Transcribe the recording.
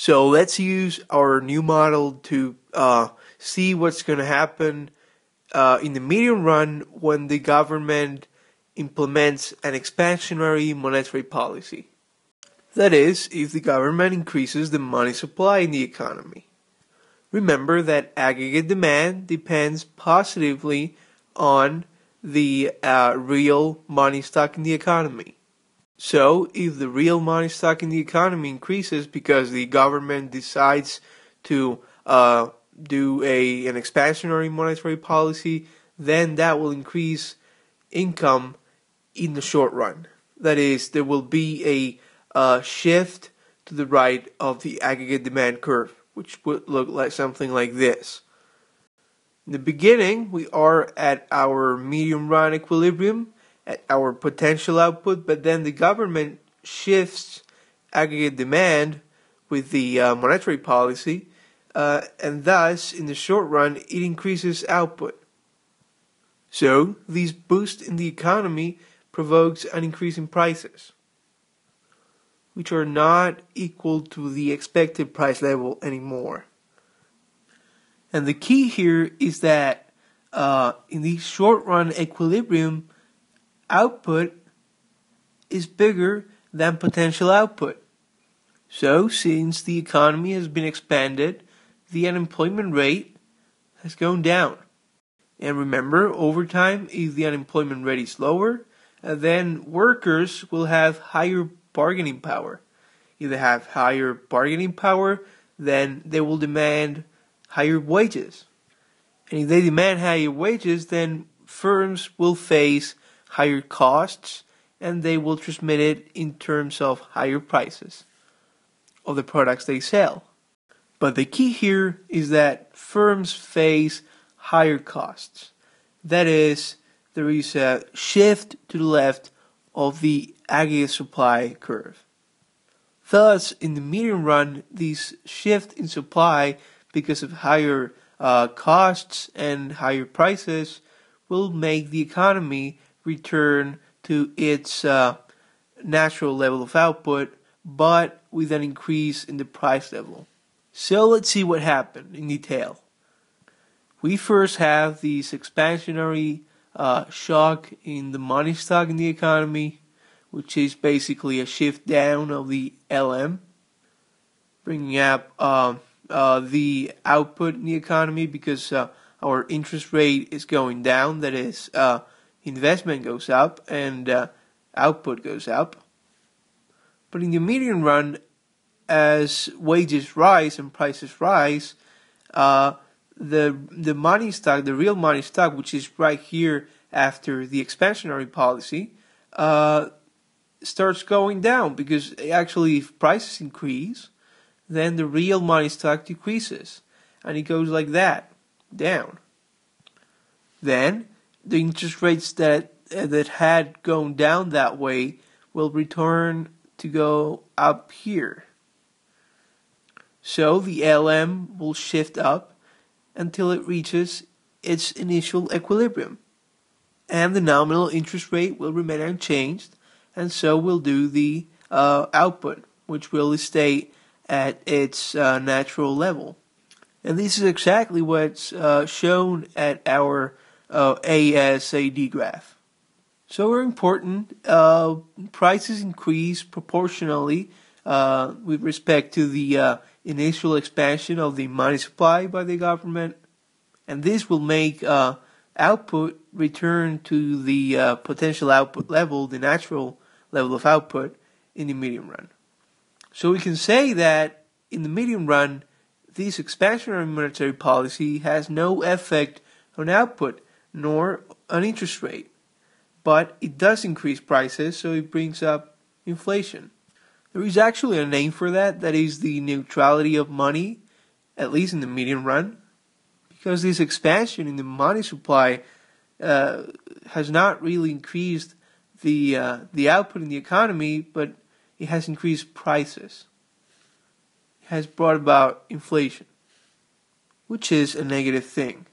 So let's use our new model to uh, see what's going to happen uh, in the medium run when the government implements an expansionary monetary policy. That is, if the government increases the money supply in the economy. Remember that aggregate demand depends positively on the uh, real money stock in the economy. So, if the real money stock in the economy increases because the government decides to uh, do a an expansionary monetary policy, then that will increase income in the short run. That is, there will be a uh, shift to the right of the aggregate demand curve, which would look like something like this. In the beginning, we are at our medium run equilibrium, our potential output, but then the government shifts aggregate demand with the uh, monetary policy, uh, and thus, in the short run, it increases output. So, this boost in the economy provokes an increase in prices, which are not equal to the expected price level anymore. And the key here is that uh, in the short run equilibrium, output is bigger than potential output. So, since the economy has been expanded, the unemployment rate has gone down. And remember, over time, if the unemployment rate is lower, uh, then workers will have higher bargaining power. If they have higher bargaining power, then they will demand higher wages. And if they demand higher wages, then firms will face higher costs and they will transmit it in terms of higher prices of the products they sell. But the key here is that firms face higher costs. That is, there is a shift to the left of the aggregate supply curve. Thus, in the medium run, this shift in supply because of higher uh, costs and higher prices will make the economy return to its uh, natural level of output, but with an increase in the price level. So let's see what happened in detail. We first have this expansionary uh, shock in the money stock in the economy, which is basically a shift down of the LM, bringing up uh, uh, the output in the economy because uh, our interest rate is going down. That is, uh, investment goes up and uh, output goes up. But in the medium run, as wages rise and prices rise, uh, the the money stock, the real money stock, which is right here after the expansionary policy, uh, starts going down because actually, if prices increase, then the real money stock decreases, and it goes like that down. Then the interest rates that that had gone down that way will return to go up here. So the LM will shift up until it reaches its initial equilibrium. And the nominal interest rate will remain unchanged, and so will do the uh, output, which will stay at its uh, natural level. And this is exactly what's uh, shown at our uh, ASAD graph. So very important, uh, prices increase proportionally uh, with respect to the uh, initial expansion of the money supply by the government, and this will make uh, output return to the uh, potential output level, the natural level of output in the medium run. So we can say that in the medium run, this expansionary monetary policy has no effect on output nor an interest rate, but it does increase prices, so it brings up inflation. There is actually a name for that, that is the neutrality of money, at least in the medium run, because this expansion in the money supply uh, has not really increased the uh, the output in the economy, but it has increased prices. It has brought about inflation, which is a negative thing.